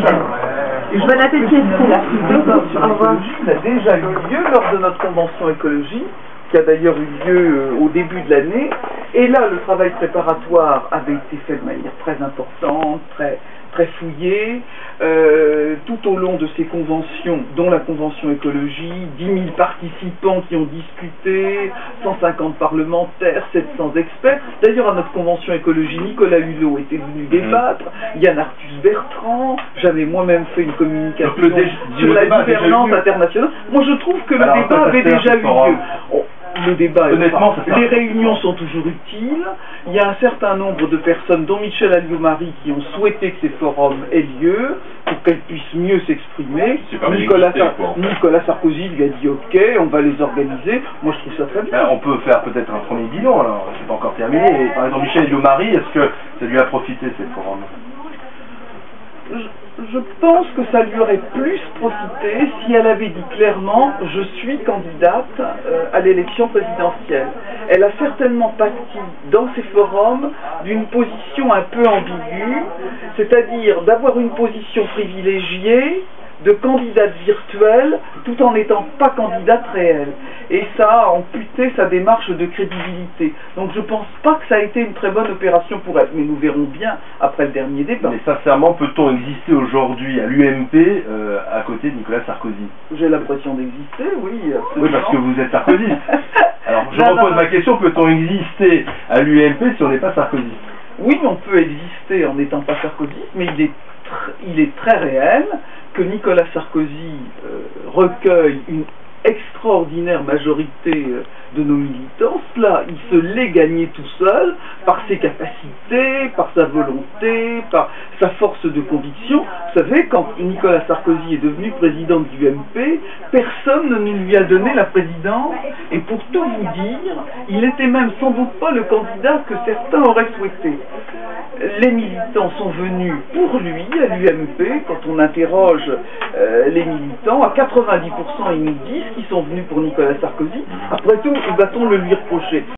Je appeler là. Au revoir. a déjà eu lieu lors de notre convention écologie, qui a d'ailleurs eu lieu euh, au début de l'année. Et là, le travail préparatoire avait été fait de manière très importante, très, très fouillée. Euh, tout au long de ces conventions, dont la convention écologie, 10 000 participants qui ont discuté, 150 parlementaires, 700 experts. D'ailleurs, à notre convention écologie, Nicolas Hulot était venu mmh. débattre, Yann Arthus Bertrand, j'avais moi-même fait une communication sur la gouvernance internationale. Moi, je trouve que le débat avait déjà eu lieu le débat Honnêtement, Les réunions sont toujours utiles. Il y a un certain nombre de personnes, dont Michel Alliot-Marie, qui ont souhaité que ces forums aient lieu pour qu'elles puissent mieux s'exprimer. Nicolas, Nicolas, Sarkozy lui a dit OK, on va les organiser. Moi, je trouve ça très bien. Ben, on peut faire peut-être un premier bilan, alors c'est pas encore terminé. par exemple, Michel Alliot-Marie, est-ce que ça lui a profité ces forums? Je pense que ça lui aurait plus profité si elle avait dit clairement je suis candidate euh, à l'élection présidentielle. Elle a certainement parti dans ces forums d'une position un peu ambiguë, c'est-à-dire d'avoir une position privilégiée de candidate virtuelle tout en n'étant pas candidate réelle. Et ça a amputé sa démarche de crédibilité. Donc je pense pas que ça a été une très bonne opération pour elle, mais nous verrons bien après le dernier débat. Mais sincèrement, peut-on exister aujourd'hui à l'UMP euh, à côté de Nicolas Sarkozy? J'ai l'impression d'exister, oui. Oui, parce que vous êtes sarkozyste. Alors je repose ma question, peut-on exister à l'UMP si on n'est pas sarkozyste Oui, on peut exister en n'étant pas sarkozyste, mais il est, il est très réel que Nicolas Sarkozy euh, recueille une extraordinaire majorité euh, de nos militants, cela, il se l'est gagné tout seul par ses capacités, par sa volonté, par sa force de conviction. Vous savez, quand Nicolas Sarkozy est devenu président du UMP, personne ne lui a donné la présidence, et pour tout vous dire, il n'était même sans doute pas le candidat que certains auraient souhaité. Les militants sont venus pour lui à l'UMP, quand on interroge euh, les militants, à 90% ils nous disent qu'ils sont venus pour Nicolas Sarkozy. Après tout, va-t-on le lui reprocher